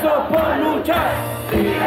preso por luchar.